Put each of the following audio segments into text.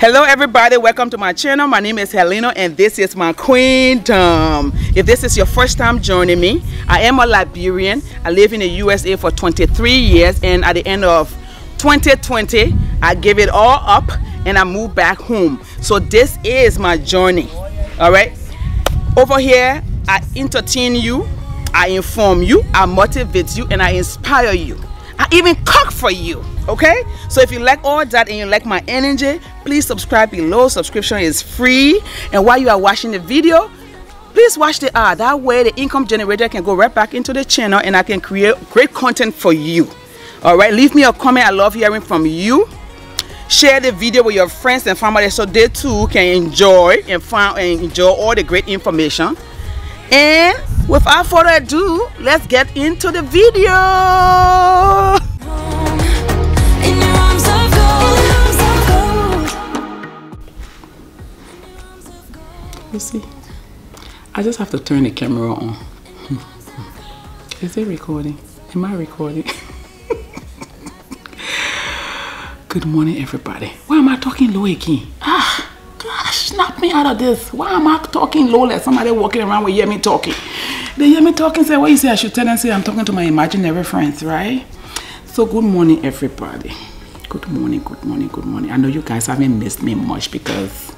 Hello everybody, welcome to my channel. My name is Helena and this is my queendom. If this is your first time joining me, I am a Liberian. I live in the USA for 23 years and at the end of 2020, I gave it all up and I moved back home. So this is my journey, all right? Over here, I entertain you, I inform you, I motivate you, and I inspire you. I even cook for you okay so if you like all that and you like my energy please subscribe below. Subscription is free. And while you are watching the video please watch the ad. That way the income generator can go right back into the channel and i can create great content for you. All right leave me a comment. I love hearing from you. Share the video with your friends and family so they too can enjoy and find and enjoy all the great information. And without further ado let's get into the video You see, I just have to turn the camera on. Is it recording? Am I recording? Good morning, everybody. Why am I talking low again? Ah, gosh, snap me out of this. Why am I talking low like somebody walking around will hear me talking? They hear me talking, say, what you say? I should tell and say, I'm talking to my imaginary friends, right? So, good morning, everybody. Good morning, good morning, good morning. I know you guys haven't missed me much because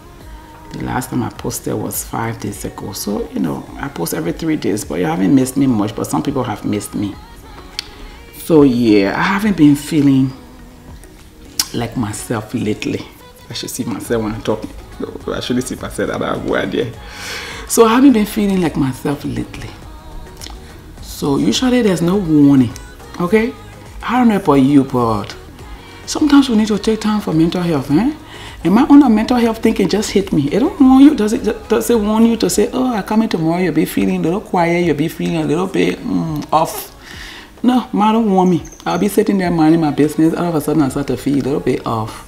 the last time I posted was five days ago. So, you know, I post every three days, but you haven't missed me much, but some people have missed me. So, yeah, I haven't been feeling like myself lately. I should see myself when I'm talking. I shouldn't see myself I have no idea. So, I haven't been feeling like myself lately. So, usually there's no warning, okay? I don't know about you, but sometimes we need to take time for mental health, eh? And my own mental health thinking just hit me. It don't want you, does it, does it want you to say, oh, I come in tomorrow, you'll be feeling a little quiet, you'll be feeling a little bit mm, off. No, man don't want me. I'll be sitting there minding my business. All of a sudden, I start to feel a little bit off.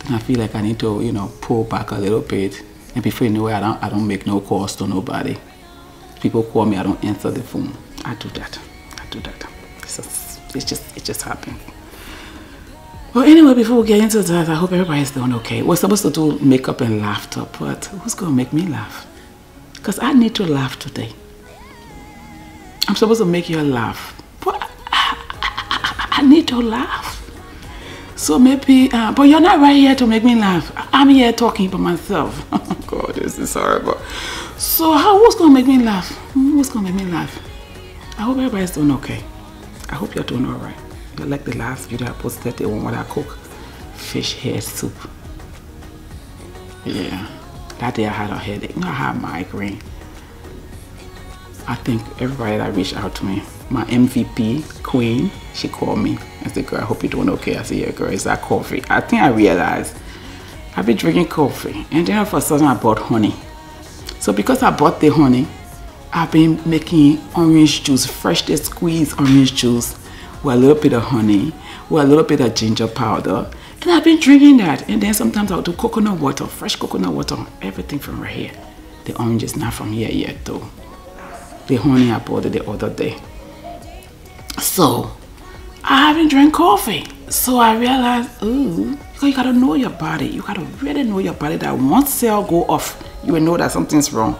Then I feel like I need to, you know, pull back a little bit. And before you know it, I don't, I don't make no calls to nobody. People call me, I don't answer the phone. I do that. I do that. It's just, it's just, it just happened. Well, anyway, before we get into that, I hope everybody's doing okay. We're supposed to do makeup and laughter, but who's going to make me laugh? Because I need to laugh today. I'm supposed to make you laugh, but I, I, I need to laugh. So maybe, uh, but you're not right here to make me laugh. I'm here talking by myself. Oh God, this is horrible. So how, who's going to make me laugh? Who's going to make me laugh? I hope everybody's doing okay. I hope you're doing all right like the last video I posted, the one where I cook fish head soup. Yeah, that day I had a headache. I had migraine. I think everybody that reached out to me, my MVP queen, she called me. I said, girl, I hope you're doing okay. I said, yeah, girl, is that coffee? I think I realized I've been drinking coffee. And then all of a sudden I bought honey. So because I bought the honey, I've been making orange juice, freshly squeezed orange juice with a little bit of honey, with a little bit of ginger powder. And I've been drinking that. And then sometimes I'll do coconut water, fresh coconut water, everything from right here. The orange is not from here yet though. The honey I bought the other day. So, I haven't drank coffee. So I realized, ooh, you gotta know your body. You gotta really know your body that once cell go off, you will know that something's wrong.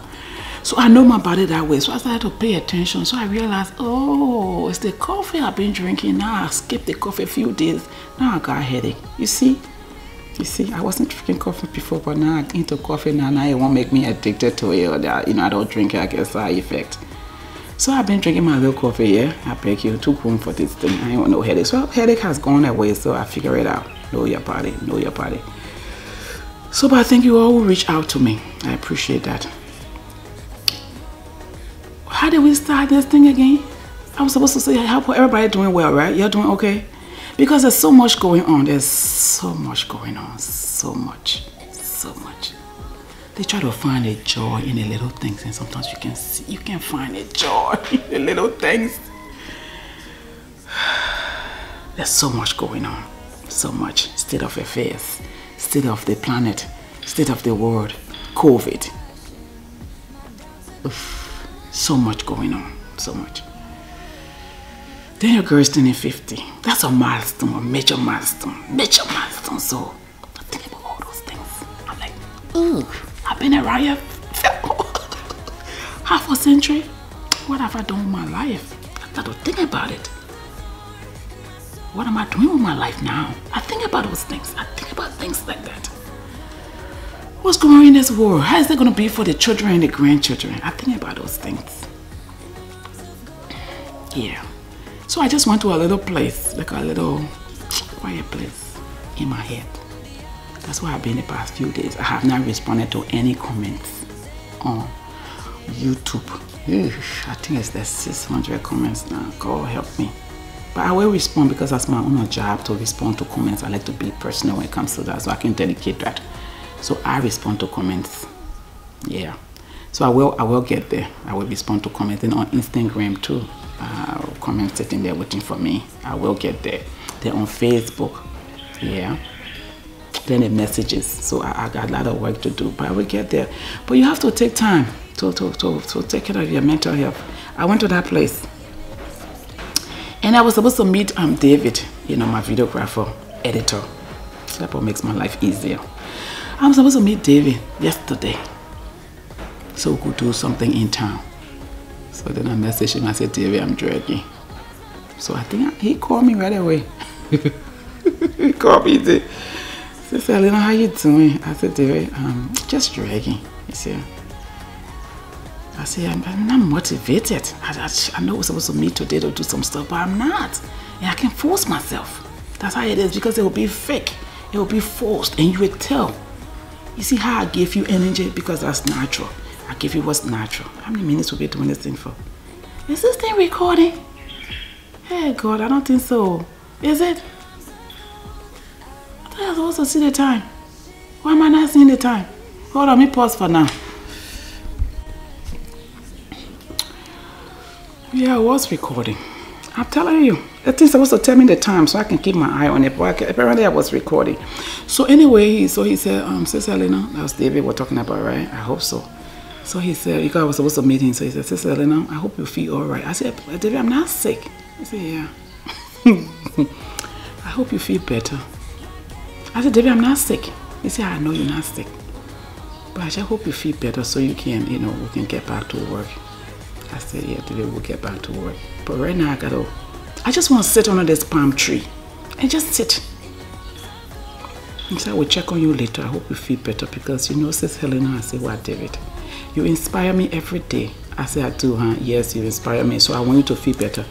So I know my body that way. So I started to pay attention. So I realized, oh, it's the coffee I've been drinking. Now I skipped the coffee a few days. Now I got a headache. You see? You see, I wasn't drinking coffee before, but now I'm into coffee now. Now it won't make me addicted to it or that, you know, I don't drink it, I guess side effect. So I've been drinking my little coffee, yeah. I beg you, too room for this thing. I ain't want no headache. So headache has gone away, so I figure it out. Know your body, know your body. So, but I think you all will reach out to me. I appreciate that how did we start this thing again? I was supposed to say, hope everybody doing well, right? You're doing okay? Because there's so much going on. There's so much going on. So much. So much. They try to find a joy in the little things and sometimes you can see, you can find a joy in the little things. There's so much going on. So much. State of affairs. State of the planet. State of the world. COVID. Oof. So much going on. So much. Then your girl's turning 50. That's a milestone, a major milestone. Major milestone. So Ugh, I'm like, ooh, I've been around here half a century. What have I done with my life? I got to think about it. What am I doing with my life now? I think about those things. I think about things like that. What's going on in this world? How is it going to be for the children and the grandchildren? I think about those things. Yeah. So I just went to a little place, like a little quiet place in my head. That's why I've been the past few days. I have not responded to any comments on YouTube. I think it's the 600 comments now. God help me. But I will respond because that's my own job to respond to comments. I like to be personal when it comes to that, so I can dedicate that. So I respond to comments. Yeah. So I will I will get there. I will respond to comments and on Instagram too. Uh, comments sitting there waiting for me. I will get there. They're on Facebook. Yeah. Then the messages. So I, I got a lot of work to do, but I will get there. But you have to take time to, to, to, to take care of your mental health. I went to that place and I was supposed to meet um, David, you know, my videographer, editor. What makes my life easier. I'm supposed to meet David yesterday. So we could do something in town. So then I messaged him. I said, David, I'm dragging. So I think he called me right away. he called me. He said, Sister Elena, how you doing? I said, David, um, just dragging. He said, I say, I'm, I'm not motivated. I, I, I know we're supposed to meet today to do some stuff, but I'm not. And I can force myself. That's how it is because it will be fake. It will be forced and you will tell. You see how I give you energy because that's natural. I give you what's natural. How many minutes will be doing this thing for? Is this thing recording? Hey God, I don't think so. Is it? I thought I was supposed to see the time. Why am I not seeing the time? Hold on, let me pause for now. Yeah, I was recording. I'm telling you. That thing's supposed to tell me the time so I can keep my eye on it. But apparently I was recording. So anyway, so he said, um, Sister Elena, that was David we're talking about, right? I hope so. So he said, because I was supposed to meet him. So he said, Sister Elena, I hope you feel all right. I said, David, I'm not sick. He said, yeah. I hope you feel better. I said, David, I'm not sick. He said, I know you're not sick. But I just hope you feel better so you can, you know, we can get back to work. I said, yeah, David, we'll get back to work. But right now I gotta, I just want to sit under this palm tree and just sit. Said, I will check on you later. I hope you feel better because you know, says Helena, I say, what, David? You inspire me every day. I say, I do, huh? Yes, you inspire me. So I want you to feel better.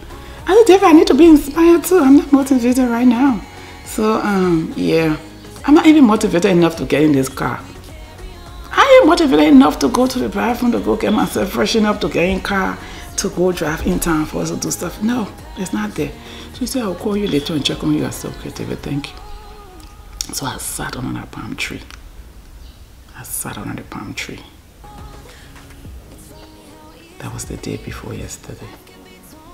I said, David, I need to be inspired too. I'm not motivated right now. So, um, yeah. I'm not even motivated enough to get in this car. I ain't motivated enough to go to the bathroom, to go get myself freshen up, to get in car, to go drive in town for us to do stuff. No, it's not there. So he said, I'll call you later and check on you. I said, okay, David, thank you. So I sat under that palm tree. I sat under the palm tree. That was the day before yesterday.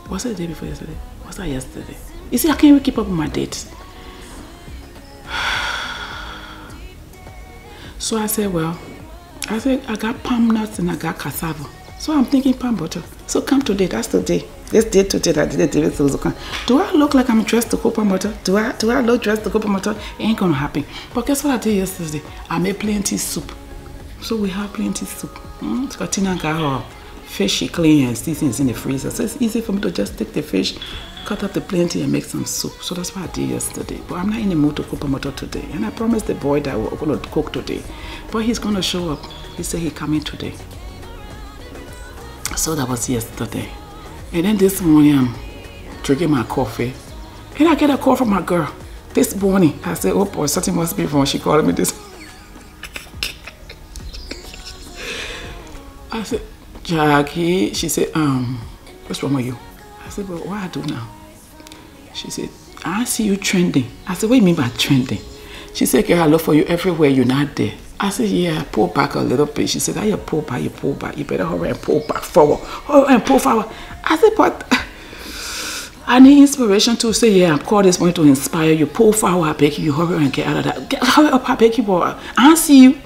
Was it the day before yesterday? Was that yesterday? You see, I can't even keep up with my dates. So I said, well, I said, I got palm nuts and I got cassava. So I'm thinking palm butter. So come today, that's the day. This day today that the David come. Do I look like I'm dressed to cook palm butter? Do I do I look dressed to cook palm butter? It ain't gonna happen. But guess what I did yesterday? I made plenty soup. So we have plenty soup. Mm? Got her fish clean and seasons in the freezer. So it's easy for me to just take the fish, cut up the plenty and make some soup. So that's what I did yesterday. But I'm not in the mood to cook butter today. And I promised the boy that we're gonna cook today. But he's gonna show up. He said he coming today. So that was yesterday. And then this morning I'm drinking my coffee. And I get a call from my girl. This morning, I said, oh boy, something must be wrong. She called me this. I said, Jackie, she said, um, what's wrong with you? I said, well, what I do now? She said, I see you trending. I said, what do you mean by trending? She said, girl, I look for you everywhere. You're not there. I said, yeah, pull back a little bit. She said, how you pull back, you pull back. You better hurry and pull back forward. Hurry and pull forward. I said, but I need inspiration to say, yeah, I'm called this morning to inspire you. Pull forward, I beg you. Hurry and get out of that. Get, hurry up, I beg you, boy. I see you.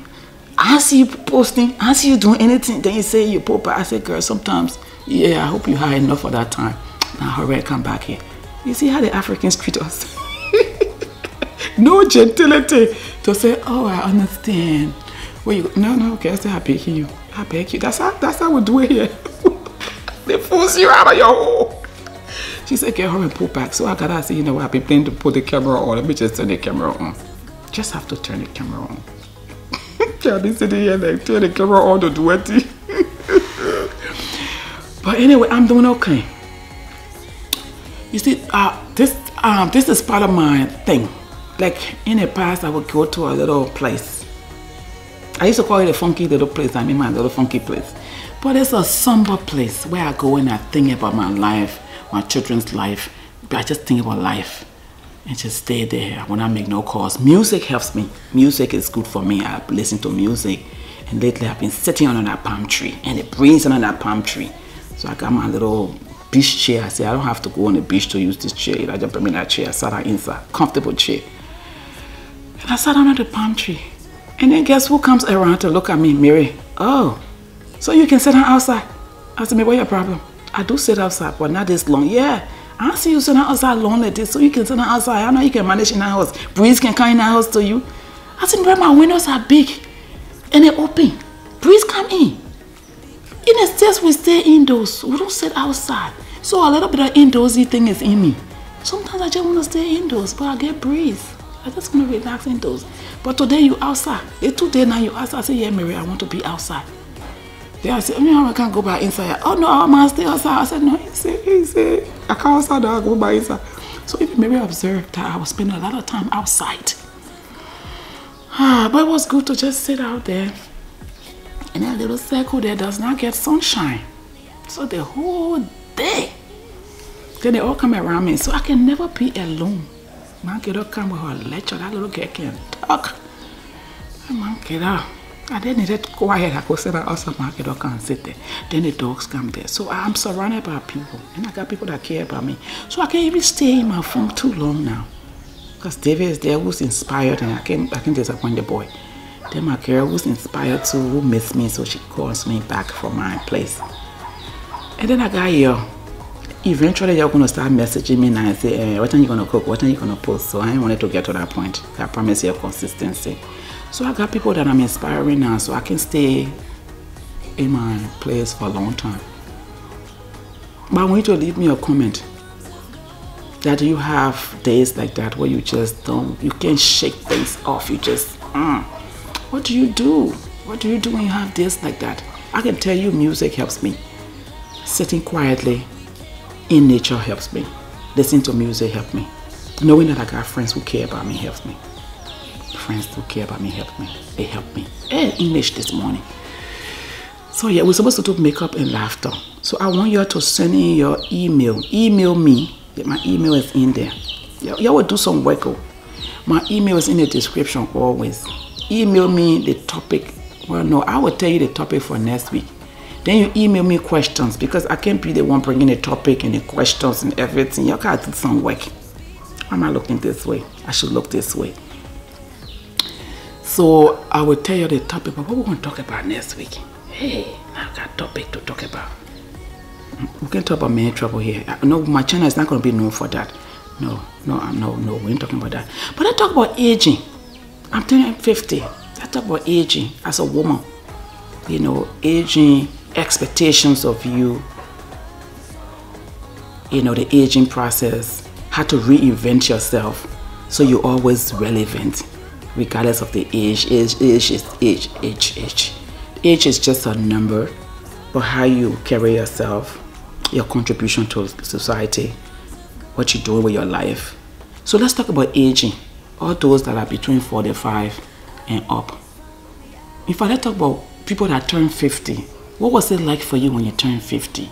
I see you posting. I see you doing anything. Then you say you pull back. I said, girl, sometimes, yeah, I hope you had enough for that time. Now hurry and come back here. You see how the Africans treat us? no gentility to say, oh, I understand. Where you? No, no. Okay, I said I beg you. I beg you. That's how. That's how we do it here. they force you out of your hole. She said, "Get her and pull back." So I gotta say, you know what? I've been planning to put the camera on. Let me just turn the camera on. Just have to turn the camera on. Can't be sitting here like turn the camera on to do it. but anyway, I'm doing okay. You see, uh, this um, this is part of my thing. Like in the past, I would go to a little place. I used to call it a funky little place. I mean, my little funky place. But it's a somber place where I go and I think about my life, my children's life. But I just think about life and just stay there I when I make no calls. Music helps me. Music is good for me. I listen to music. And lately I've been sitting under that palm tree and it breeze under that palm tree. So I got my little beach chair. I say I don't have to go on the beach to use this chair. I just bring me that chair. I sat inside, comfortable chair. And I sat under the palm tree. And then guess who comes around to look at me? Mary. Oh, so you can sit down outside. I said, what's your problem? I do sit outside, but not this long. Yeah, I see you sitting outside long like this, so you can sit outside. I know you can manage in the house. Breeze can come in the house to you. I said, bro, my windows are big and they open. Breeze come in. In the States, we stay indoors. We don't sit outside. So a little bit of indoorsy thing is in me. Sometimes I just want to stay indoors, but I get breeze. I just want to relax indoors. But today you outside. It's two days now you outside. I say, yeah, Mary, I want to be outside. Yeah, I said, oh, no, I can't go back inside. Oh, no, I must stay outside. I said, no, he said, he said, I can't outside, I go back inside. So even Mary observed that I was spending a lot of time outside. Ah, but it was good to just sit out there in that little circle there does not get sunshine. So the whole day, then they all come around me. So I can never be alone. Man, get up, come with her lecture. That little girl can talk. Man, get up. And then it quiet. I go sit outside market or can sit there. Then the dogs come there. So I'm surrounded by people. And I got people that care about me. So I can't even stay in my phone too long now. Because David is there who's inspired and I can't, I can't disappoint the boy. Then my girl who's inspired to who miss me so she calls me back from my place. And then I got here. Eventually you're gonna start messaging me now and say, eh, what time you gonna cook? What time you gonna post? So I wanted to get to that point. I promise you consistency. So I got people that I'm inspiring now so I can stay in my place for a long time. But I want you to leave me a comment that you have days like that where you just don't, you can't shake things off. You just, mm. what do you do? What do you do when you have days like that? I can tell you music helps me. Sitting quietly in nature helps me. Listening to music helps me. Knowing that I got friends who care about me helps me friends who care about me help me. They help me. And English this morning. So yeah, we're supposed to do makeup and laughter. So I want you to send in your email. Email me. My email is in there. Y'all will do some work. Oh. My email is in the description always. Email me the topic. Well, no, I will tell you the topic for next week. Then you email me questions because I can't be the one bringing the topic and the questions and everything. Y'all gotta do some work. Why am I looking this way? I should look this way. So I will tell you the topic, but what we're going to talk about next week. Hey, I got topic to talk about. We can talk about many trouble here. No, my channel is not going to be known for that. No, no, no, no, we ain't talking about that. But I talk about aging. I'm turning 50. I talk about aging as a woman. You know, aging, expectations of you. You know, the aging process. How to reinvent yourself so you're always relevant regardless of the age. Age, age is age, age, age. Age is just a number, but how you carry yourself, your contribution to society, what you do with your life. So let's talk about aging. All those that are between 45 and up. If I let's talk about people that turn 50, what was it like for you when you turned 50?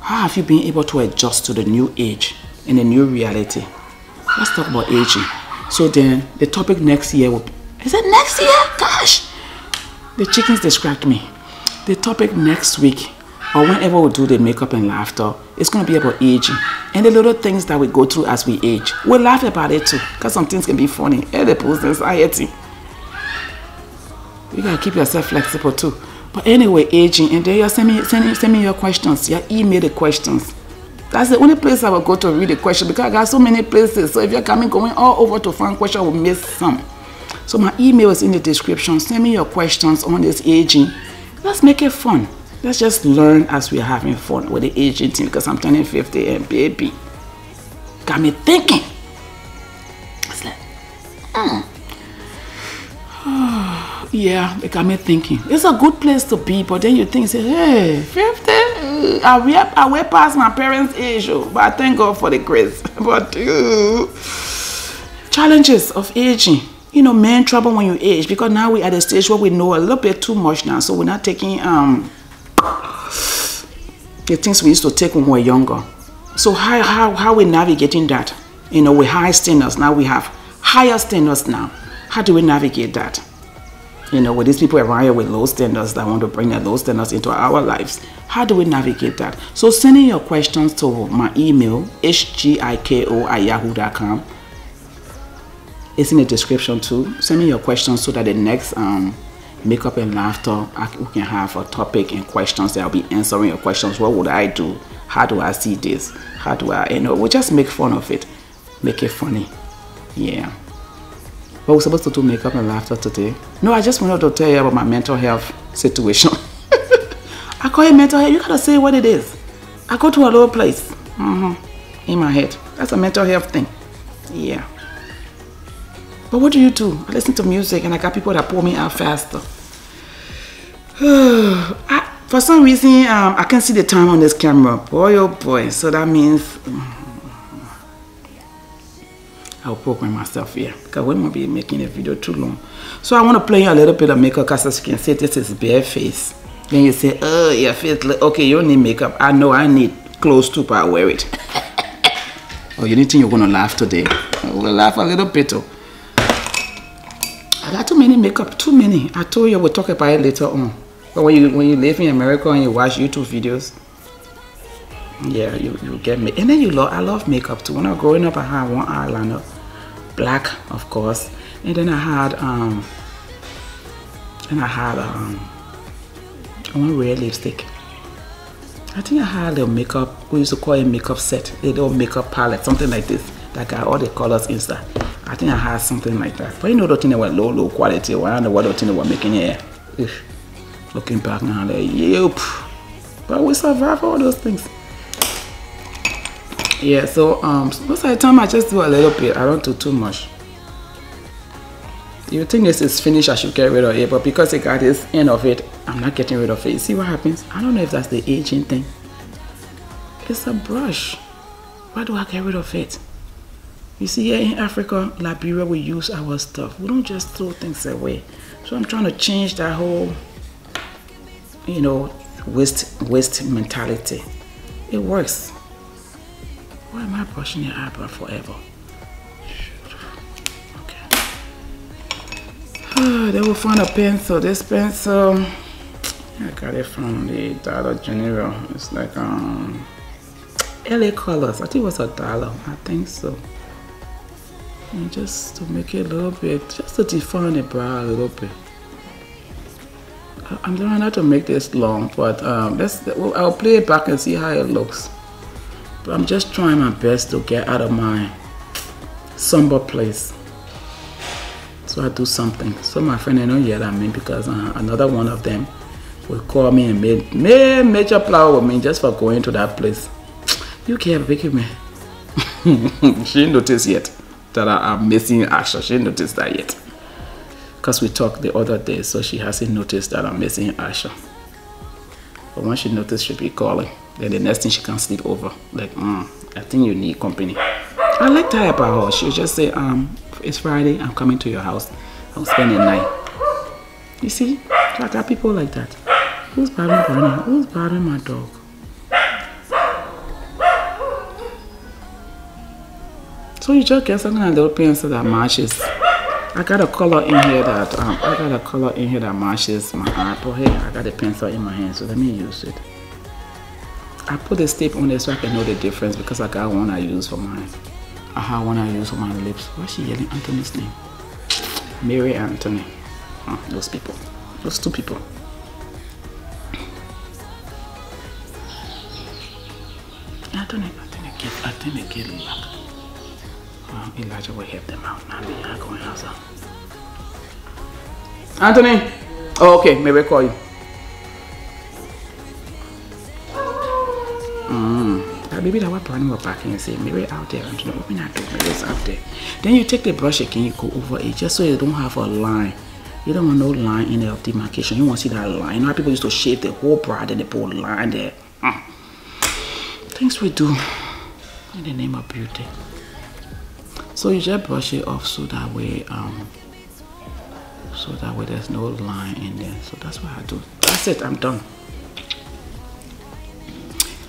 How have you been able to adjust to the new age and the new reality? Let's talk about aging. So then the topic next year will be, is it next year? Gosh, the chickens distract me. The topic next week or whenever we do the makeup and laughter, it's going to be about aging and the little things that we go through as we age. We'll laugh about it too because some things can be funny. And the post anxiety. You gotta keep yourself flexible too. But anyway, aging, and then you send me, send me, your questions. your email the questions. That's the only place I will go to read the question because I got so many places. So if you're coming, going all over to find question, will miss some. So my email is in the description. Send me your questions on this aging. Let's make it fun. Let's just learn as we're having fun with the aging thing because I'm turning 50 and baby. Got me thinking. It's like, mm. Yeah, it got me thinking. It's a good place to be, but then you think, say, hey, 50? I way, I way past my parents' age, oh, but I thank God for the grace. But uh, challenges of aging. You know, man trouble when you age because now we're at a stage where we know a little bit too much now, so we're not taking um the things we used to take when we were younger. So how how how we navigating that? You know, with high standards now we have higher standards now. How do we navigate that? You know, with these people around here with low standards that want to bring their low standards into our lives, how do we navigate that? So sending your questions to my email, hgiko at yahoo.com. It's in the description too. Send me your questions so that the next um, makeup and laughter we can have a topic and questions that I'll be answering your questions. What would I do? How do I see this? How do I, you know, we just make fun of it. Make it funny. Yeah. But we're supposed to do makeup and laughter today. No, I just wanted to tell you about my mental health situation. I call it mental health. You gotta say what it is. I go to a lower place mm -hmm, in my head. That's a mental health thing. Yeah. But what do you do? I listen to music and I got people that pull me out faster. I, for some reason, um, I can see the time on this camera. Boy, oh boy. So that means um, I'll program myself here because we won't be making a video too long. So I want to play you a little bit of makeup because as you can see, this is bare face. Then you say, oh, your face, okay, you don't need makeup. I know I need clothes too, but I wear it. oh, you didn't think you're going to laugh today? Oh, we'll laugh a little bit. Oh. I got too many makeup, too many. I told you we'll talk about it later on. But when you when you live in America and you watch YouTube videos, yeah, you, you get me. And then you love I love makeup too. When I was growing up I had one eyeliner, black of course. And then I had um and I had um one red lipstick. I think I had a little makeup, we used to call it makeup set, a little makeup palette, something like this, that got all the colors inside. I think I had something like that. But you know the thing that was low, low quality. I don't know what the thing that was making here. Looking back now, like, yep. But we survive all those things. Yeah, so um, most of the time I just do a little bit. I don't do too much. You think this is finished, I should get rid of it. But because it got this end of it, I'm not getting rid of it. You see what happens? I don't know if that's the aging thing. It's a brush. Why do I get rid of it? You see, here in Africa, Liberia, we use our stuff. We don't just throw things away. So I'm trying to change that whole, you know, waste waste mentality. It works. Why am I brushing your eyebrow forever? Okay. they will find a pencil. This pencil, I got it from the Dollar General. It's like um, LA Colors. I think it was a dollar. I think so and just to make it a little bit just to define the brow a little bit I'm trying not to make this long but um, let's I'll play it back and see how it looks but I'm just trying my best to get out of my somber place so I do something so my friend I don't yell at me because uh, another one of them will call me and made, made major plow with me just for going to that place you can't pick me she didn't notice yet that I am missing Asha. She didn't notice that yet. Because we talked the other day, so she hasn't noticed that I'm missing Asha. But once she notices, she'll be calling. Then the next thing she can sleep over. Like, mm, I think you need company. I like that about her. She'll just say, um, it's Friday, I'm coming to your house. I'll spend the night. You see? I got people like that. Who's bothering Granny? Who's bothering my dog? So you just get something a little pencil that matches. I got a color in here that um, I got a color in here that matches my apple here. I got a pencil in my hand, so let me use it. I put the tape on there so I can know the difference because I got one I use for mine. I have one I use for my lips. Why's she yelling Anthony's name? Mary Anthony. Oh, those people. Those two people. Anthony, Anthony, get, Anthony, get luck. Elijah will help them out. Now me, I go in house. Anthony. Oh, okay, maybe I call you. Mm. Maybe that what planning was back and say maybe out there. I don't know. Maybe not do. Maybe it's out there. Then you take the brush again. You go over it just so you don't have a line. You don't want no line in the of demarcation. You want to see that line. You know how people used to shave the whole bride and they put a line there. Mm. Things we do in the name of beauty. So you just brush it off so that way, um, so that way there's no line in there. So that's what I do. That's it, I'm done.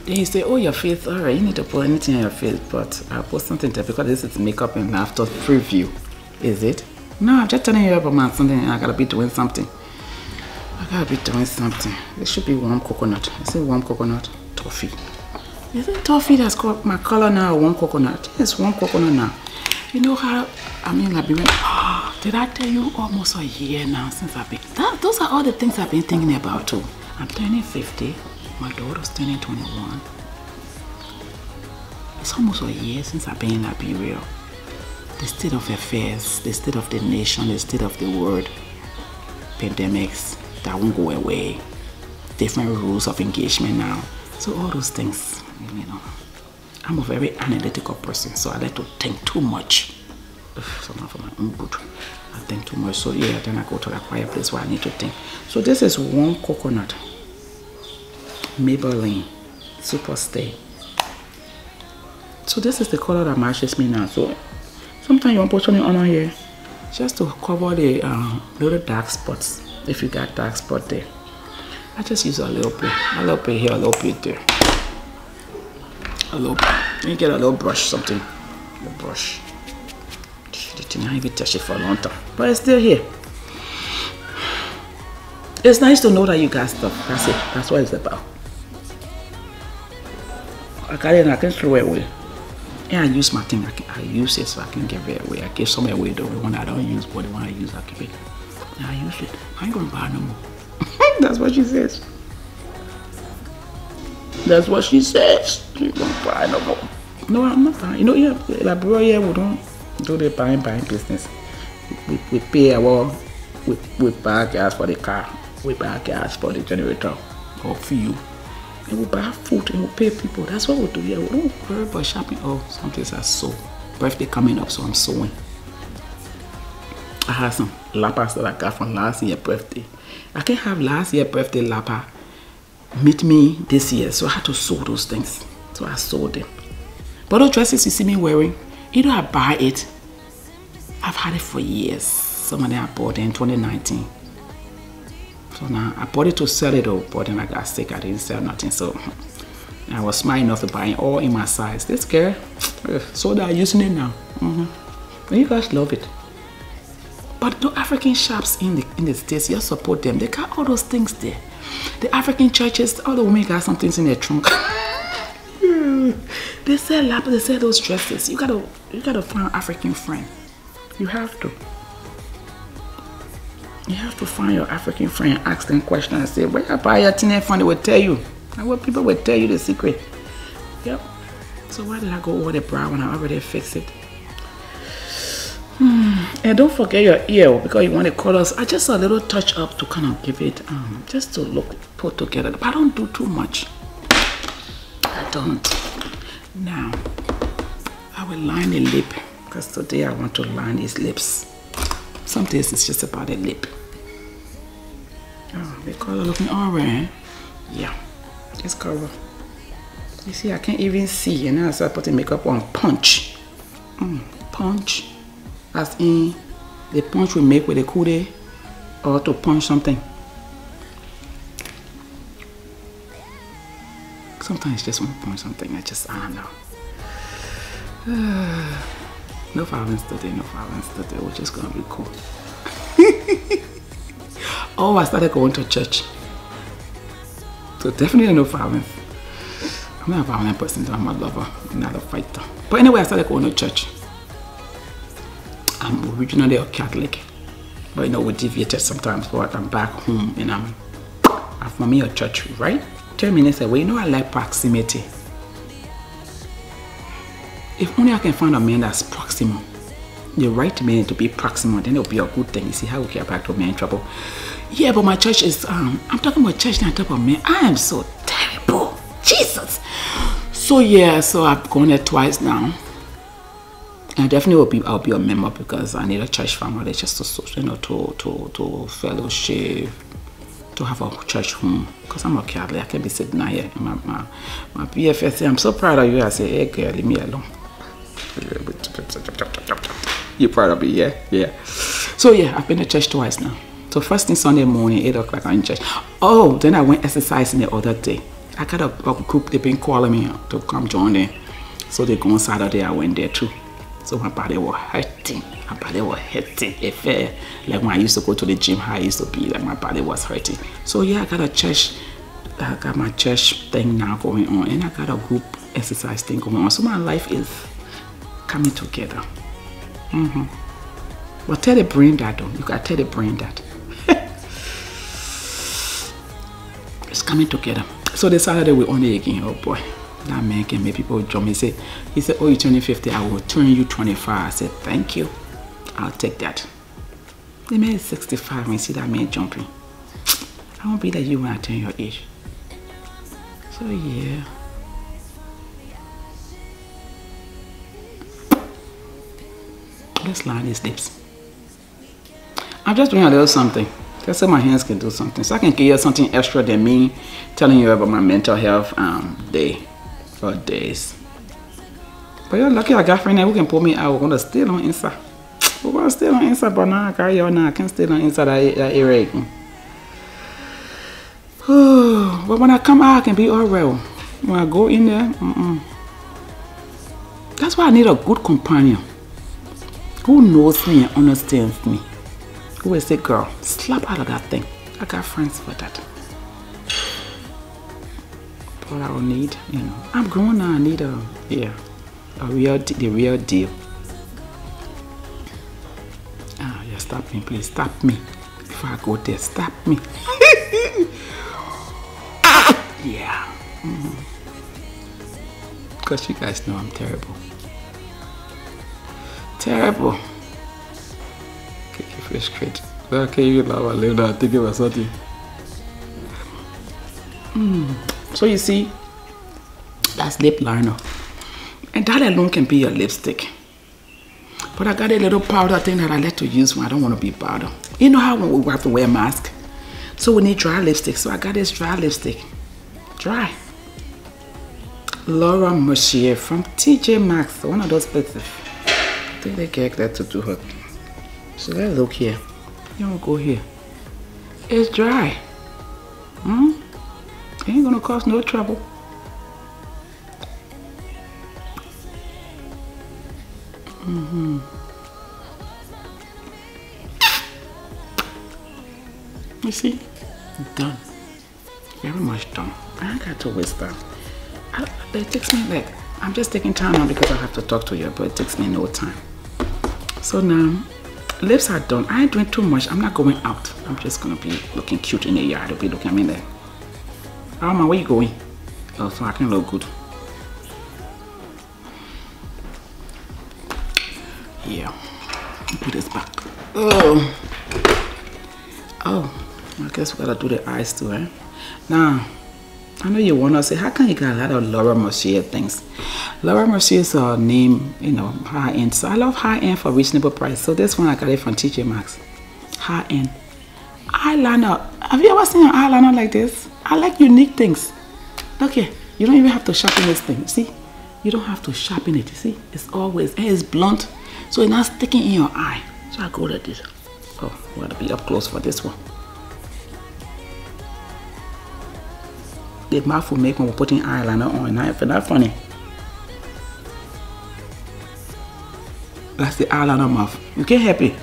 Then you say, oh, your face, all right, you need to put anything on your face, but I'll put something there because this is makeup and after preview. Is it? No, I'm just telling you about something I gotta be doing something. I gotta be doing something. It should be warm coconut. Is it warm coconut? Toffee. Is it toffee that's called my color now warm coconut? Yes, warm coconut now. You know how, I mean, I've been, oh, ah, did I tell you almost a year now since I've been, that, those are all the things I've been thinking about too. I'm turning 50, my daughter's turning 21. It's almost a year since I've been in Liberia. The state of affairs, the state of the nation, the state of the world, pandemics that won't go away, different rules of engagement now. So all those things, you know. I'm a very analytical person, so I like to think too much. Somehow for my own good. I think too much. So yeah, then I go to a quiet place where I need to think. So this is one coconut. Maybelline Super Stay. So this is the color that matches me now. So sometimes you want to put something on here just to cover the um, little dark spots. If you got dark spot there. I just use a little bit, a little bit here, a little bit there a little you get a little brush something a brush the thing I even touch it for a long time but it's still here it's nice to know that you got stuff that's it that's what it's about I it and I can throw it away yeah I use my thing I, can, I use it so I can give it away I give some away the one I don't use but the one I use I keep it yeah I use it I ain't gonna buy no more that's what she says that's what she says. She don't buy no more. No, I'm not buying. You know, yeah, like bro, yeah, we don't do the buying buying business. We, we pay our we, we buy gas for the car. We buy gas for the generator or fuel. And we buy food and we pay people. That's what we do. Yeah, we don't worry about shopping. Oh, some days I sew. Birthday coming up, so I'm sewing. I have some lapas that I got from last year birthday. I can't have last year birthday lapa meet me this year. So I had to sew those things. So I sewed them. But those dresses you see me wearing, either I buy it, I've had it for years. Some of them I bought in 2019. So now I bought it to sell it though, but then I got sick, I didn't sell nothing. So I was smart enough to buy it all in my size. This girl, so they're using it now. Mm -hmm. You guys love it. But the African shops in the in the States, you support them. They got all those things there. The African churches, all the women got some things in their trunk. they sell lap, they sell those dresses. You gotta you gotta find an African friend. You have to. You have to find your African friend, ask them questions and say, where you buy your thing from? They will tell you. And what people will tell you the secret. Yep. So why did I go over the brow when I already fixed it? Hmm. And don't forget your ear because you want the colors. I just a little touch up to kind of give it, um, just to look put together. But I don't do too much. I don't. Now, I will line the lip because today I want to line his lips. Some days it's just about the lip. Oh, the color looking alright. Yeah, this color. You see, I can't even see. And now I start putting makeup on. Punch. Mm, punch as in the punch we make with a kude or to punch something. Sometimes just want to punch something, I just, I don't know. no violence today, no violence today, we're just gonna be cool. oh, I started going to church. So definitely no violence. I'm not a violent person, I'm a lover, I'm not a fighter. But anyway, I started going to church. I'm originally a Catholic, but you know we deviated sometimes. But I'm back home and I'm I'm from a church, right? Ten minutes away. You know I like proximity. If only I can find a man that's proximal, the right man to be proximal, then it'll be a good thing. You see how we get back to man in trouble. Yeah, but my church is um I'm talking about church not top of me. I am so terrible. Jesus. So yeah, so I've gone there twice now. I definitely will be I'll be a member because I need a church family just to you know to to to fellowship to have a church home because I'm a Catholic. I can't be sitting here. My, my, my BFF say, I'm so proud of you. I say, hey girl, leave me alone. You're proud of me, yeah? Yeah. So yeah, I've been to church twice now. So first thing Sunday morning, 8 o'clock, I'm in church. Oh, then I went exercising the other day. I got a, a group, they've been calling me to come join them. So they go on Saturday, I went there too. So my body was hurting. My body was hurting. It felt like when I used to go to the gym, how I used to be, like my body was hurting. So yeah, I got a church, I got my church thing now going on, and I got a group exercise thing going on. So my life is coming together. Mm-hmm. But tell the brain that though. You gotta tell the brain that. It's coming together. So this Saturday we're on it again. Oh boy that man can make people jump. He said, he said, oh, you turning 50, I will turn you 25. I said, thank you. I'll take that. The man is 65 and see that man jumping. I won't be like you when I turn your age. So yeah. Let's line his lips. I'm just doing a little something. Just so my hands can do something. So I can give you something extra than me telling you about my mental health um, day for days. But you're lucky I got friend who can pull me out. We're gonna stay on inside. We're gonna stay on inside, but now I got you now. I can't stay on inside that, area. but when I come out, I can be all well. When I go in there, mm -mm. that's why I need a good companion who knows me and understands me. Who it, girl, slap out of that thing. I got friends for that what I will need. You know, I'm grown now. I need a yeah, a real the real deal. Ah, yeah, stop me, please, stop me before I go there. Stop me. yeah. Mm. Cause you guys know I'm terrible. Terrible. Okay, fish straight. Okay, you laugh a little. I think it was something. Mm. So you see, that's lip liner. And that alone can be your lipstick. But I got a little powder thing that I like to use when I don't want to be powder. You know how we have to wear a mask? So we need dry lipstick. So I got this dry lipstick. Dry. Laura Mercier from TJ Maxx. One of those places. I think they get that to do her. So let's look here. You don't go here. It's dry. Hmm? ain't gonna cause no trouble. Mm-hmm. You see? Done. Very much done. I got to waste. I, it takes me like, I'm just taking time now because I have to talk to you, but it takes me no time. So now, lips are done. I ain't doing too much. I'm not going out. I'm just gonna be looking cute in the yard. I'll be looking, I mean, like, Alma, where you going? Oh, so I can look good. Yeah. Put this back. Oh. Oh. I guess we gotta do the eyes too, eh? Now, I know you wanna say, how can you get a lot of Laura Mercier things? Laura Mercier is a uh, name, you know, high end. So I love high end for reasonable price. So this one I got it from TJ Maxx. High end. Eyeliner. Have you ever seen an eyeliner like this? I like unique things. Here. You don't even have to sharpen this thing. See? You don't have to sharpen it. You see? It's always, and it's blunt. So it's not sticking in your eye. So I go like this. Oh, we're going to be up close for this one. The mouth will make when we're putting eyeliner on. Now, if not funny. That's the eyeliner mouth. You can't help it.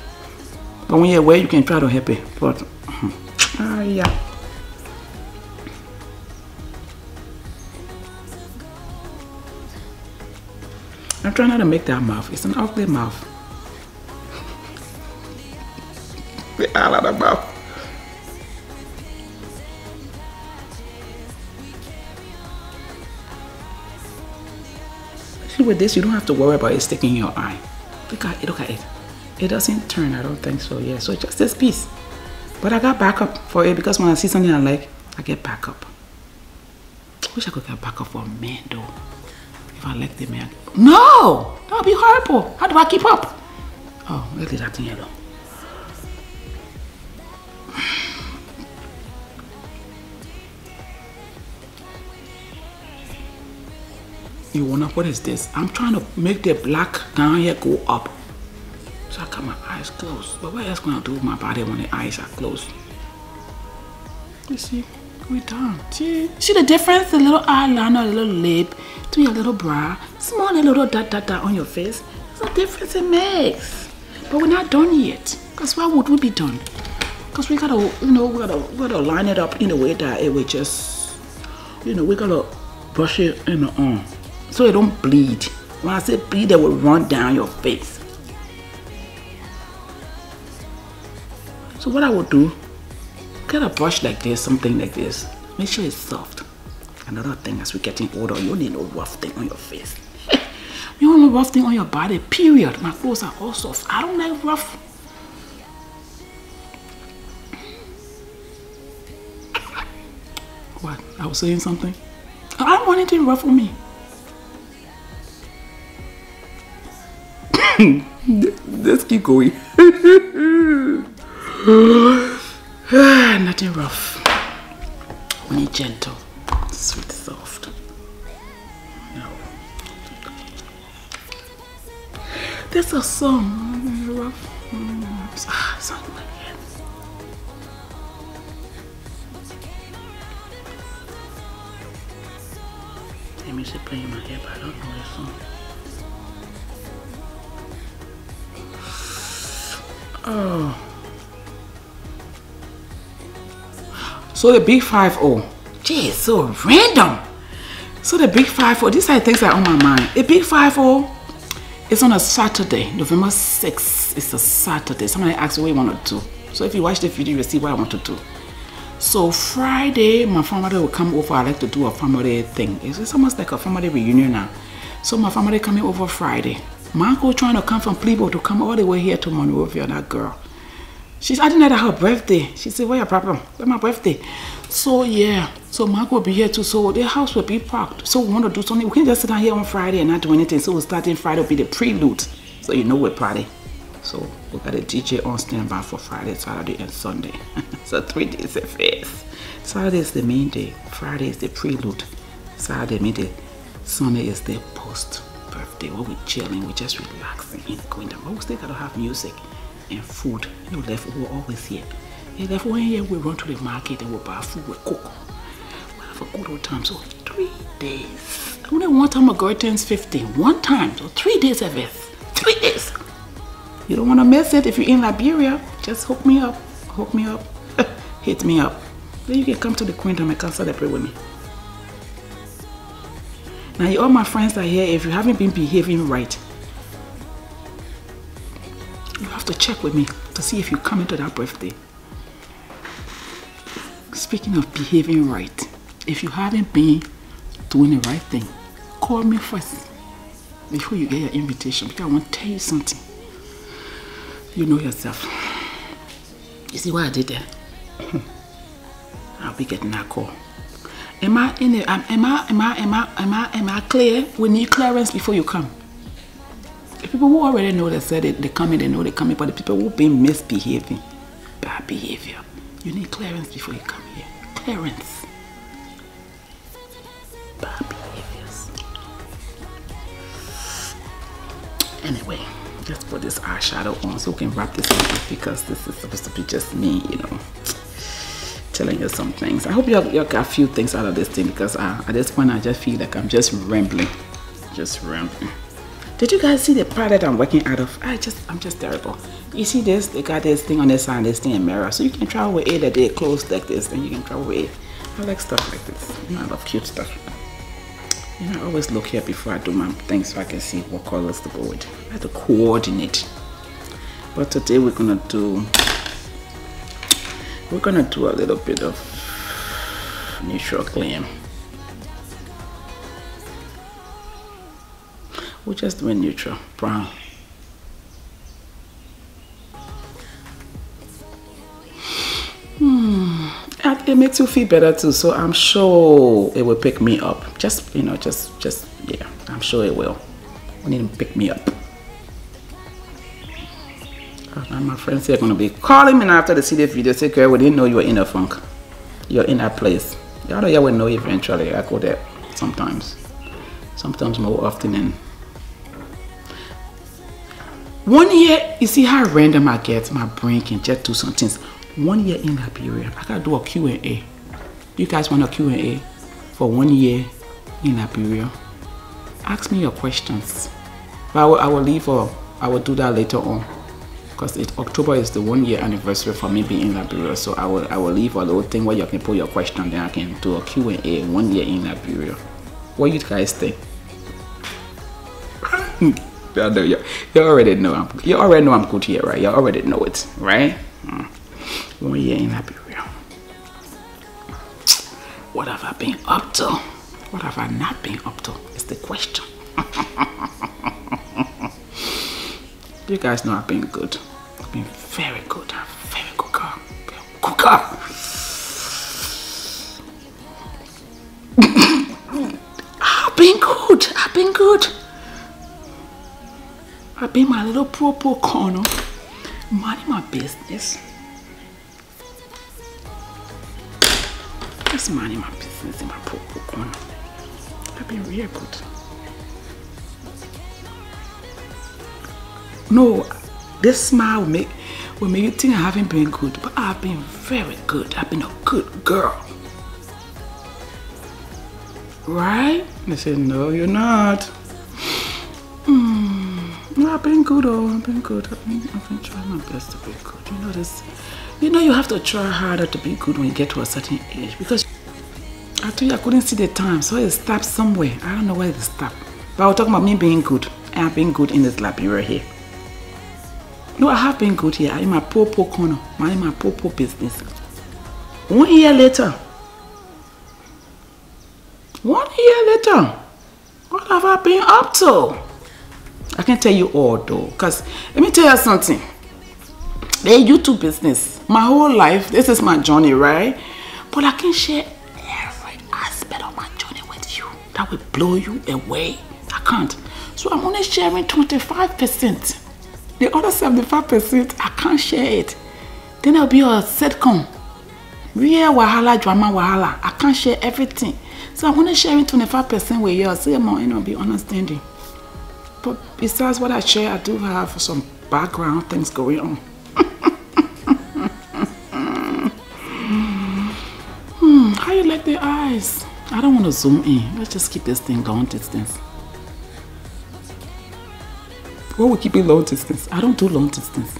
But when you're away, you can try to help it. But, ah, uh, yeah. I'm trying not to make that mouth. It's an ugly mouth. the the mouth. With this, you don't have to worry about it sticking in your eye. Look at it, look at it. it doesn't turn. I don't think so. Yeah, so just this piece. But I got backup for it because when I see something I like, I get backup. Wish I could get backup for a man though. If I like the man. No! That would be horrible. How do I keep up? Oh, let's that thing alone. You what is this? I'm trying to make the black down here go up. So I got my eyes closed. But what else gonna do with my body when the eyes are closed? You see, we done. See, see the difference? The little eyeliner, the little lip, to your little bra, small little dot dot dot on your face. It's a difference it makes. But we're not done yet. Cause why would we be done? Cause we gotta, you know, we gotta, we gotta line it up in a way that it will just, you know, we gotta brush it in the arm so it don't bleed. When I say bleed, it will run down your face. So what I will do, get a brush like this, something like this. Make sure it's soft. Another thing, as we're getting older, you need no rough thing on your face. you don't need rough thing on your body, period. My clothes are all soft. I don't like rough. What? I was saying something? I don't want anything rough on me. Let's keep going. Nothing rough. Only gentle, sweet, soft. No. There's a song. Rough. Ah, song in my. Let me see play in my head, but I don't know the song. Oh. So the big five zero. Oh. Gee, it's so random. So the big five zero. These are the things that are on my mind. The big five zero. It's on a Saturday, November 6th. It's a Saturday. Somebody asked me what you want to do. So if you watch the video, you'll see what I want to do. So Friday, my family will come over. I like to do a family thing. It's almost like a family reunion now. So my family coming over Friday. Uncle trying to come from Pleebo to come all the way here to Monrovia, that girl. She's I didn't her birthday. She said, Where your problem? Where my birthday? So yeah. So uncle will be here too. So the house will be packed. So we want to do something. We can just sit down here on Friday and not do anything. So we're starting Friday will be the prelude. So you know we're party. So we got a DJ on standby for Friday, Saturday, and Sunday. so three days of fast. Saturday is the main day. Friday is the prelude. Saturday midday. Sunday is the post birthday where we're chilling, we're just relaxing and going down. But we still gotta have music and food. You know, we're always here. Therefore when here we run to the market and we buy food, we cook. We have a good old time. So three days. Only one time a girl turns 50. One time. So three days of it. Three days. You don't want to miss it if you're in Liberia. Just hook me up. Hook me up. Hit me up. Then you can come to the Queen and come celebrate with me. Now, all my friends are here. If you haven't been behaving right, you have to check with me to see if you come into that birthday. Speaking of behaving right, if you haven't been doing the right thing, call me first before you get your invitation because I want to tell you something. You know yourself. You see what I did there? I'll be getting that call. Am I in it? Am, I am I am I am I am I clear? We need clearance before you come. The people who already know they said it, they come in, they know they come in, but the people who've been misbehaving, bad behavior, you need clearance before you come here. Clearance. Bad behaviors. Anyway, let's put this eyeshadow on so we can wrap this up because this is supposed to be just me, you know telling you some things. I hope you, you got a few things out of this thing because uh, at this point I just feel like I'm just rambling. Just rambling. Did you guys see the product I'm working out of? I just, I'm just terrible. You see this? They got this thing on this side, this thing in mirror. So you can travel with it that they close like this and you can travel with it. I like stuff like this. I love cute stuff. You know, I always look here before I do my things so I can see what colors to go with. I have to coordinate. But today we're gonna do we're gonna do a little bit of neutral clean. We're just doing neutral brown. Hmm. It makes you feel better too so i'm sure it will pick me up. Just you know just just yeah i'm sure it will. I need to pick me up. And my friends are gonna be calling me after they see the video. Say, girl, we didn't know you were in a funk. You're in that place. Y'all know you will know eventually. I go there sometimes. Sometimes more often than one year, you see how random I get, my brain can just do some things. One year in Liberia, I gotta do a Q&A. You guys want a Q&A for one year in Liberia? Ask me your questions. But I will, I will leave or I will do that later on. Because October is the one year anniversary for me being in Liberia. So I will I will leave a little thing where you can put your question, then I can do a Q&A one year in Liberia. What you guys think? You. You already know I'm. You already know I'm good here, right? You already know it, right? Mm. One year in Liberia. What have I been up to? What have I not been up to? Is the question. you guys know I've been good. I've been very good. Very good girl. Good. I've been good. I've been good. I be my little poor corner, minding my business. Just minding my business in my poor corner. I've been real good. No, this smile will make will make you think I haven't been good, but I've been very good. I've been a good girl. Right? They said, no, you're not. Hmm. No, I've been good, oh, I've been good. I've been, I've been trying my best to be good. You know this, you know you have to try harder to be good when you get to a certain age because I told you I couldn't see the time, so it stopped somewhere. I don't know where it stopped. But I was talking about me being good, I've been good in this Liberia here. No, I have been good here I'm a poor, poor corner, in my poor, poor business. One year later, one year later, what have I been up to? I can tell you all though, because let me tell you something. The YouTube business, my whole life, this is my journey, right? But I can share every aspect of my journey with you. That will blow you away. I can't. So I'm only sharing 25%. The other 75%, I can't share it. Then there'll be a sitcom. Real wahala, drama wahala. I can't share everything. So I'm only sharing 25% with you. So I'm you know, be understanding. But besides what I share, I do have some background things going on. hmm, how you like the eyes? I don't want to zoom in. Let's just keep this thing going distance. What will keep it long distance? I don't do long distance.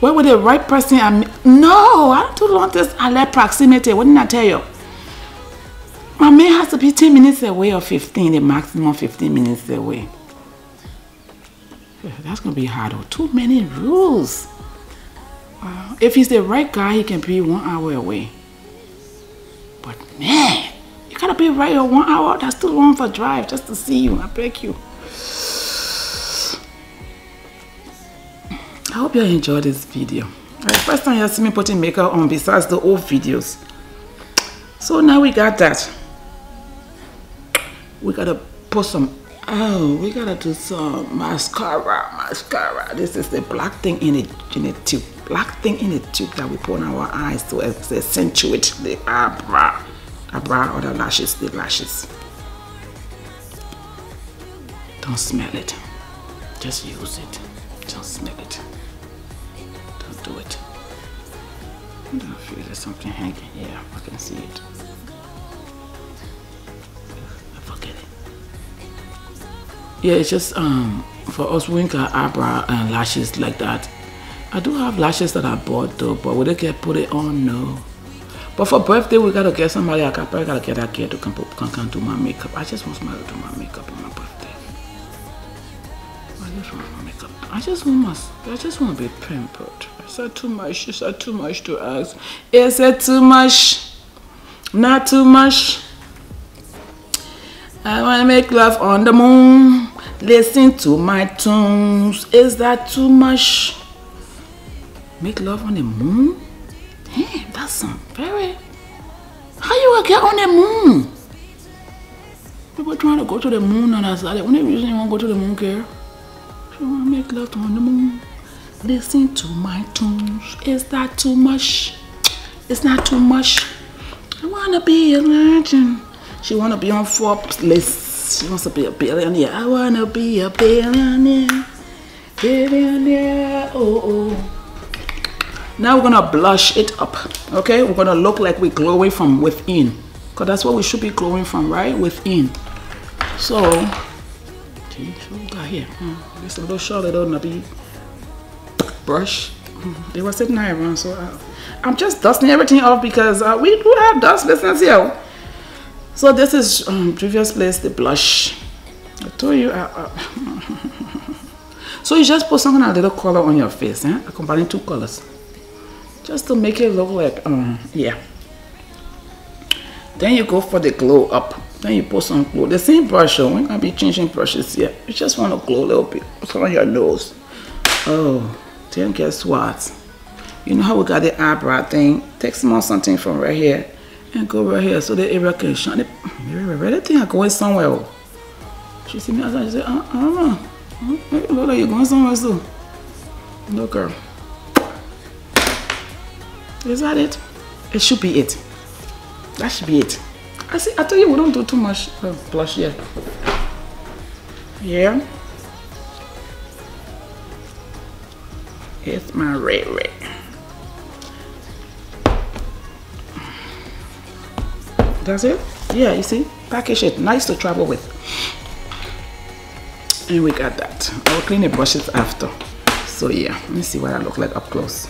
Where would the right person I'm No, I don't do long distance. I like proximity. What didn't I tell you? My man has to be 10 minutes away or 15, the maximum 15 minutes away. That's gonna be hard. Or too many rules. Wow. If he's the right guy, he can be one hour away. But man, you gotta be right or one hour. That's too long for drive just to see you. I beg you. I hope you enjoyed this video. Right, first time you see me putting makeup on besides the old videos. So now we got that. We gotta put some Oh, we gotta do some mascara, mascara. This is the black thing in a, in a tube. Black thing in a tube that we put on our eyes to accentuate the eyebrow, eyebrow or the lashes, the lashes. Don't smell it. Just use it. Don't smell it. Don't it. I don't feel there's something hanging. Yeah, I can see it. yeah it's just um for us wink our eyebrow and lashes like that. I do have lashes that i bought though but would they get put it on? No. But for birthday we gotta get somebody. I probably gotta get that kid to come, come, come do my makeup. I just want somebody to do my makeup on my birthday i just want my makeup i just want my i just want to be pampered i said too much is that too much to ask is it too much not too much I wanna make love on the moon. Listen to my tunes. Is that too much? Make love on the moon? Hey, that's some very. How you gonna get on the moon? People trying to go to the moon and I said, when they usually want to go to the moon, girl. Want to make love on the moon. Listen to my tunes. Is that too much? It's not too much. I wanna be a legend. She wanna be on Forbes list. She wants to be a billionaire. I wanna be a billionaire. Billionaire. Oh oh. Now we're gonna blush it up. Okay? We're gonna look like we're glowing from within. Because that's what we should be glowing from, right? Within. So, here. Hmm. This little short little nubby brush. Hmm. They were sitting there around, so I, I'm just dusting everything off because uh, we do have dust business here. So this is um, previous place, the blush. I told you. Uh, uh, so you just put something a little color on your face, eh? combining two colors, just to make it look like, um, yeah. Then you go for the glow up. Then you put some glow. The same brush, oh, we're gonna be changing brushes here. You just want to glow a little bit. Put on your nose. Oh, then guess what? You know how we got the eyebrow thing? Take some something from right here and go right here so the area can shine. Maybe thing are going somewhere. Oh. She see me outside, she said, uh, I don't know. Look like you're going somewhere soon. No girl. Is that it? It should be it. That should be it. I see. I tell you, we don't do too much uh, blush yet. Yeah. It's my red red. That's it? Yeah, you see? Package it. Nice to travel with. And we got that. I'll clean the brushes after. So yeah, let me see what I look like up close.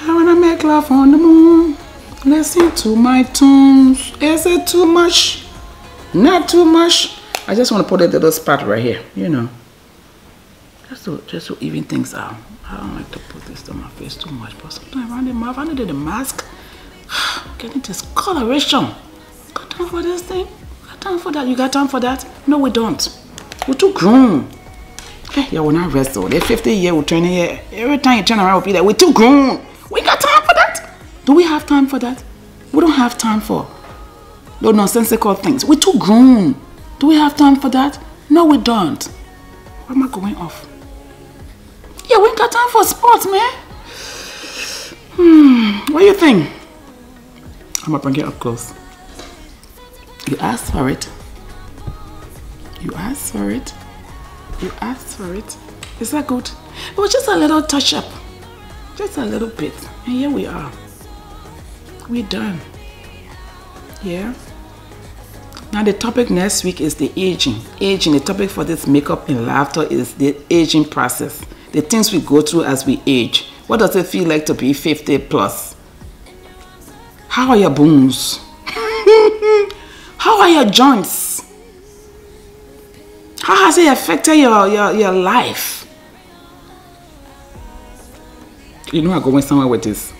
I wanna make love on the moon. Listen to my tunes. Is it too much? Not too much. I just want to put a little spot right here, you know. Just to just to even things out. I don't like to put this on my face too much, but sometimes around the mouth, I needed the mask. Getting discoloration. Got time for this thing? Got time for that? You got time for that? No, we don't. We're too grown. Hey, yeah, we're not wrestle. They're 50 year, we're 20 year. Every time you turn around, we'll be like, we're too grown. Do we have time for that? We don't have time for those nonsensical things. We're too grown. Do we have time for that? No, we don't. Where am I going off? Yeah, we ain't got time for sports, man. Hmm, what do you think? I'm gonna bring it up close. You asked for it. You asked for it. You asked for it. Is that good? It was just a little touch up. Just a little bit. And here we are. We're done. Yeah. Now the topic next week is the aging. Aging. The topic for this makeup and laughter is the aging process. The things we go through as we age. What does it feel like to be 50 plus? How are your bones? How are your joints? How has it affected your, your, your life? You know I'm going somewhere with this.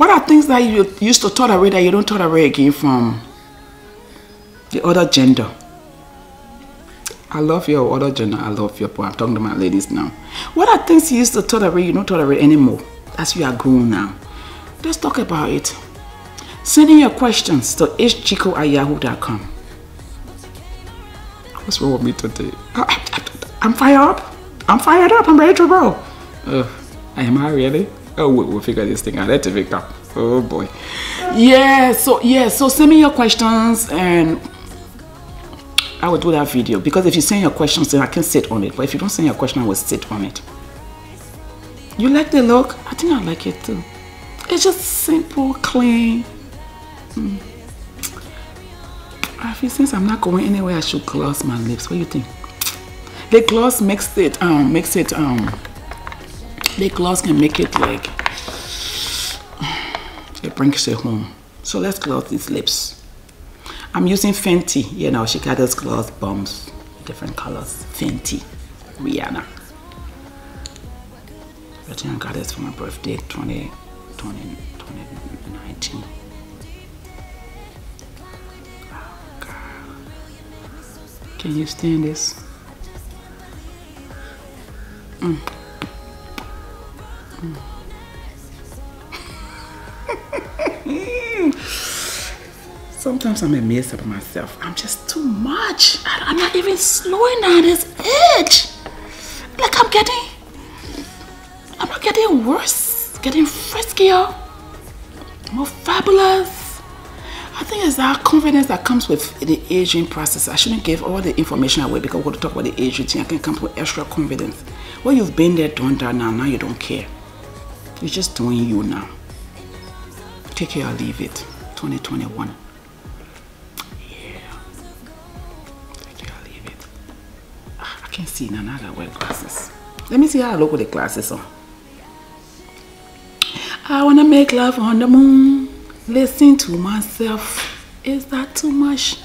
What are things that you used to tolerate that you don't tolerate again from the other gender? I love your other gender. I love your boy. I'm talking to my ladies now. What are things you used to tolerate you don't tolerate anymore as you are grown now? Let's talk about it. Send in your questions to hgiko at yahoo.com. What's wrong with me today? I, am fired up. I'm fired up. I'm ready to roll. Uh, am I really? Oh, we, will figure this thing out. Let's pick up. Oh boy. Yeah. So yeah. So send me your questions and I will do that video because if you send your questions, then I can sit on it. But if you don't send your question, I will sit on it. You like the look? I think I like it too. It's just simple, clean. Mm. I feel since I'm not going anywhere, I should gloss my lips. What do you think? The gloss makes it um makes it um the gloss can make it like it brings it home. So let's gloss these lips. I'm using Fenty, you know, she got those gloss bombs, different colors. Fenty, Rihanna. I got this for my birthday, 20, 20, 2019. Oh. Can you stand this? Mm. Hmm. Sometimes I'm amazed at myself. I'm just too much. I'm not even slowing down this edge. Like I'm getting, I'm not getting worse, getting friskier, more fabulous. I think it's that confidence that comes with the aging process. I shouldn't give all the information away because we're going to talk about the aging thing. I can come with extra confidence. Well, you've been there, done that now. Now you don't care. You're just doing you now. Take care or leave it. 2021. Yeah. Take leave it. Ah, I can't see now. Now I wear glasses. Let me see how I look with the glasses on. I wanna make love on the moon. Listen to myself. Is that too much?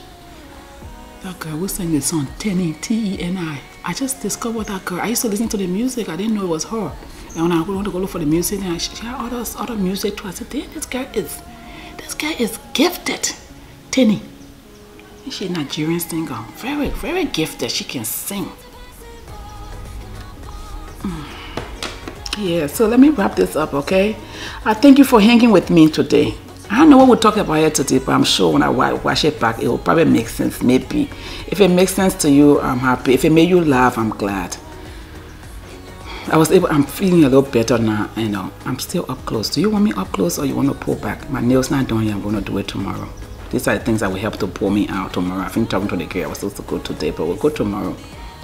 That girl who sang the song Teni T-E-N-I. I just discovered that girl. I used to listen to the music. I didn't know it was her. And when I went to go look for the music, and she had other, other music too. I said, this girl is, this girl is gifted. Teni. She's a Nigerian singer. Very, very gifted. She can sing. Mm. Yeah, so let me wrap this up, okay? I thank you for hanging with me today. I don't know what we'll talk about here today, but I'm sure when I watch it back, it will probably make sense, maybe. If it makes sense to you, I'm happy. If it made you laugh, I'm glad. I was able, I'm feeling a little better now, you know. I'm still up close. Do you want me up close or you want to pull back? My nail's not done yet, I'm going to do it tomorrow. These are the things that will help to pull me out tomorrow. I've been talking to the girl, I was supposed to go today, but we'll go tomorrow.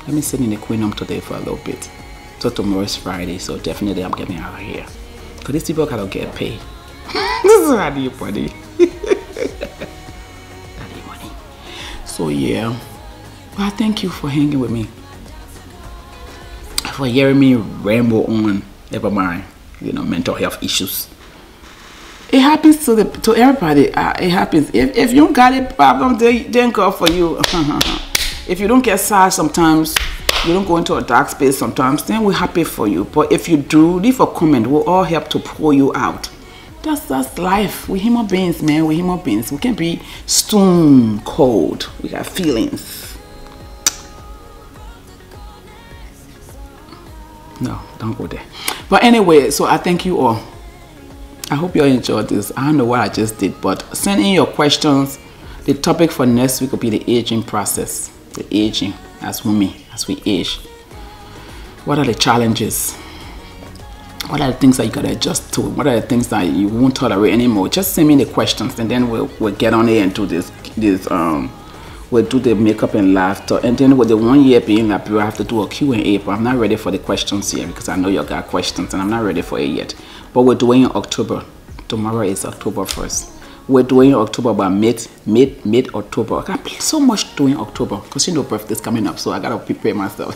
Let me sit in the Queen Room today for a little bit. So tomorrow is Friday, so definitely I'm getting out of here. Because these people gotta get paid. this is how I need money. I money. So yeah. Well, thank you for hanging with me. For hearing me ramble on. Never mind. You know, mental health issues. It happens to the to everybody. Uh, it happens. If, if you don't got a problem, they then go for you. if you don't get sad sometimes, you don't go into a dark space sometimes, then we're happy for you. But if you do, leave a comment. We'll all help to pull you out. That's that's life. We're human beings, man. We're human beings. We can be stone cold. We got feelings. No, don't go there. But anyway, so I thank you all. I hope you all enjoyed this. I don't know what I just did, but send in your questions. The topic for next week will be the aging process. The aging as women, as we age. What are the challenges? what are the things that you gotta adjust to? What are the things that you won't tolerate anymore? Just send me the questions and then we'll, we'll get on it and do this, this um, we'll do the makeup and laughter. And then with the one year being up, we'll have to do a Q&A, but I'm not ready for the questions here because I know you got questions and I'm not ready for it yet. But we're doing in October. Tomorrow is October 1st. We're doing October by mid, mid, mid October. I got so much doing October because you know birthday's coming up, so I gotta prepare myself.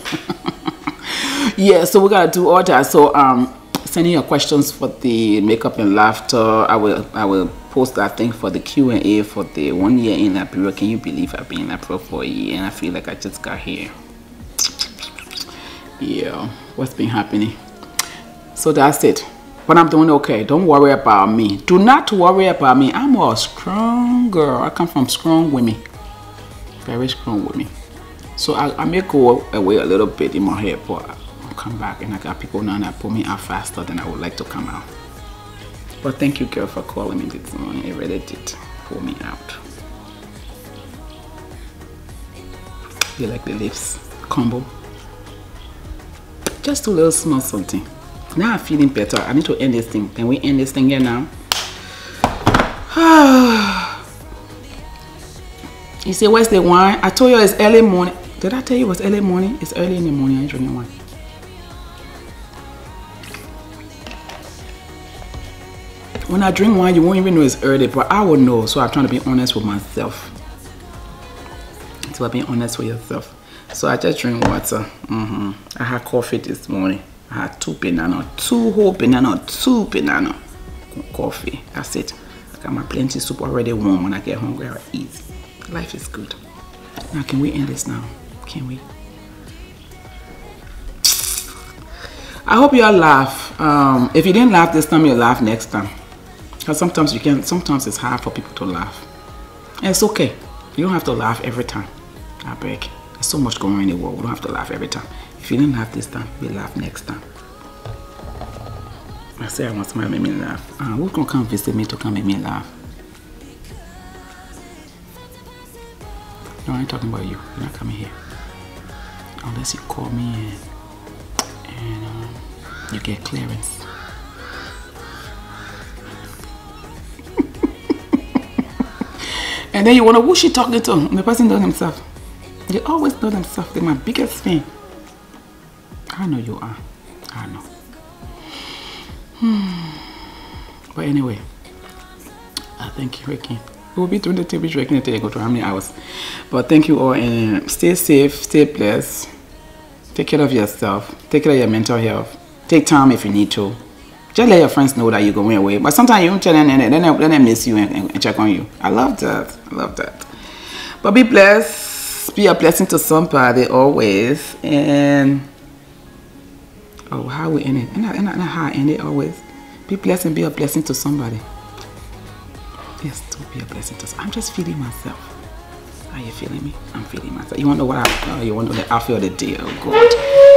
yeah, so we gotta do all that. So um sending your questions for the makeup and laughter. I will I will post that thing for the Q&A for the one year in that period. Can you believe I've been in pro for a year and I feel like I just got here. Yeah, what's been happening? So that's it. But I'm doing okay. Don't worry about me. Do not worry about me. I'm a strong girl. I come from strong women. Very strong women. So I, I may go away a little bit in my head, but I'll come back and I got people now that pull me out faster than I would like to come out. But thank you girl for calling me this morning. It really did pull me out. You like the lips combo? Just a little small something. Now I'm feeling better. I need to end this thing. Can we end this thing here now? you say, where's the wine? I told you it's early morning. Did I tell you it was early morning? It's early in the morning. I ain't drinking wine. When I drink wine, you won't even know it's early, but I will know. So I'm trying to be honest with myself. So I'm being honest with yourself. So I just drink water. Mm -hmm. I had coffee this morning. I had two banana, two whole banana, two banana coffee. That's it. I got my plenty soup already warm. When I get hungry, I'll eat. Life is good. Now, can we end this now? Can we? I hope you all laugh. Um, if you didn't laugh this time, you'll laugh next time. Because sometimes you can, sometimes it's hard for people to laugh. And it's okay. You don't have to laugh every time. I beg. There's so much going on in the world. We don't have to laugh every time. If you didn't laugh this time, we laugh next time. I say I want somebody to make me laugh. Uh, who's gonna come visit me to come make me laugh? No, I ain't talking about you. You're not coming here. Unless you call me and, and um, you get clearance. And then you wonder who she talking to. The person knows himself. They always know themselves. They're my biggest fan. I know you are. I know. Hmm. But anyway, I thank you again. We'll be doing the TV again until go to how many hours. But thank you all and stay safe, stay blessed. Take care of yourself. Take care of your mental health. Take time if you need to. Just let your friends know that you're going away. But sometimes you don't tell them and then they, they miss you and, and check on you. I love that. I love that. But be blessed. Be a blessing to somebody always. And oh, how we end it? And not, how I end it always. Be blessed and be a blessing to somebody. Yes, to be a blessing to I'm just feeling myself. Are you feeling me? I'm feeling myself. You want to know what I, oh, you know the outfit of the day? Oh, God.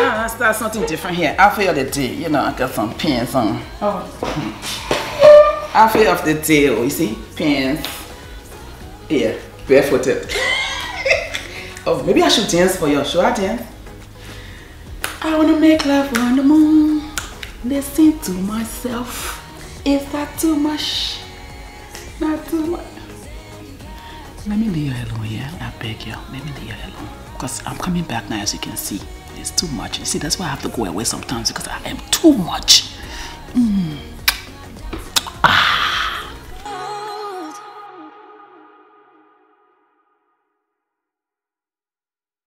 Now, let's start something different here. Outfit of the day. You know, I got some pins on. Oh. Outfit of the. Oh, you see? Pins. Yeah, barefooted. oh, maybe I should dance for you. Should I dance? I want to make love on the moon. Listen to myself. Is that too much? Not too much. Let me leave you alone, yeah? I beg you. Let me leave you alone. Because I'm coming back now, as you can see. It's too much. You see, that's why I have to go away sometimes because I am too much. Mm.